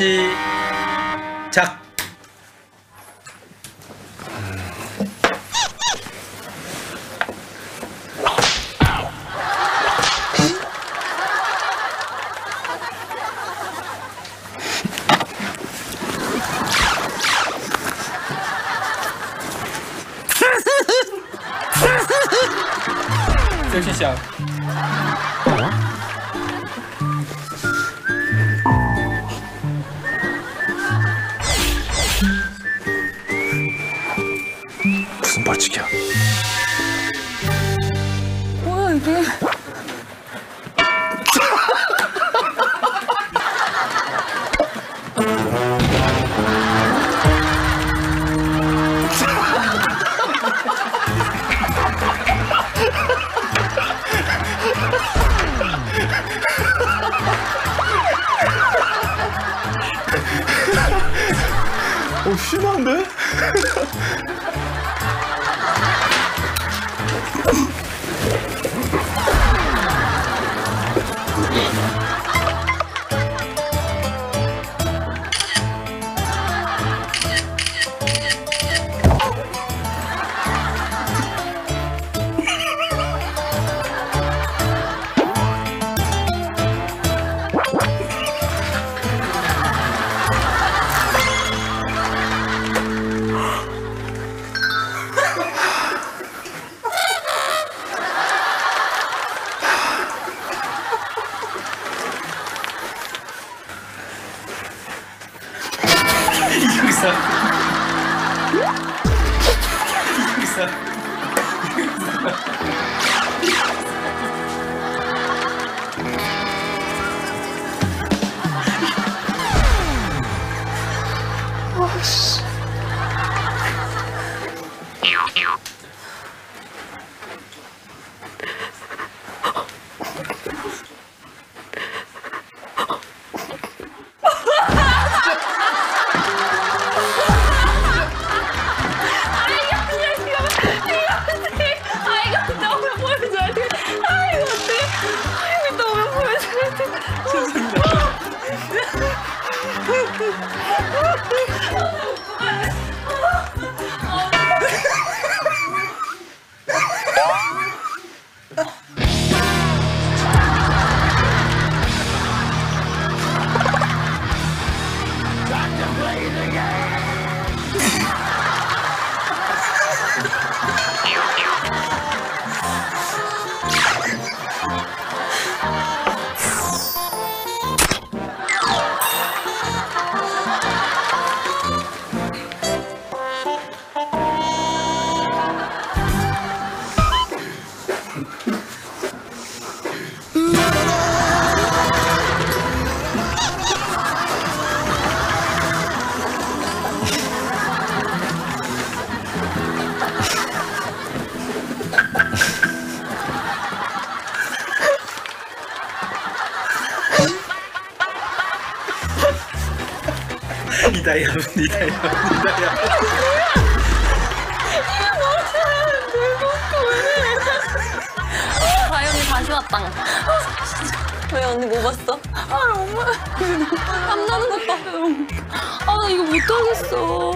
시작. 섹시샷. 벌칙이야? 뭐야 이게? 어 심한데? Yüksel. Yüksel. Yüksel. Ai, 이다야, 이다야, 이다야. 다현이 다시 왔다. 왜 언니 뭐 봤어? 아 너무 땀나는 것 봐. 아나 이거 못하겠어.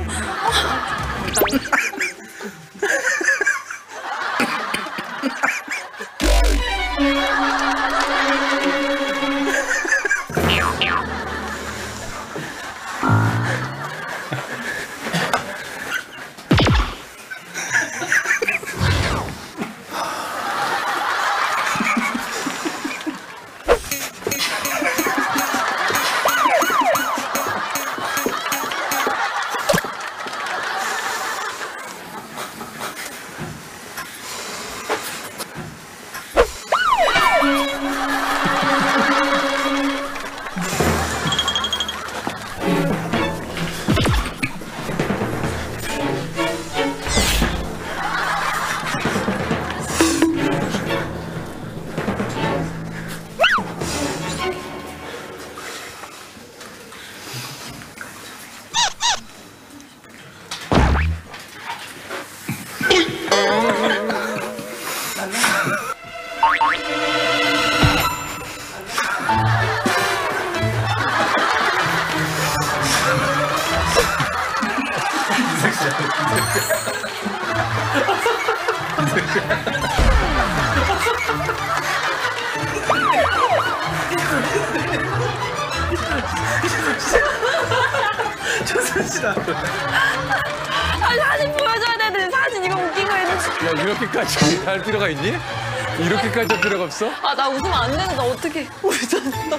조선시다. 아 사진 보여줘야 되는데 사진 이거 웃긴 거 했는데. 야 이렇게까지 할 필요가 있니? 이렇게까지 할 필요가 없어? 아 나 웃으면 안 되는데 어떻게 우리 잔다.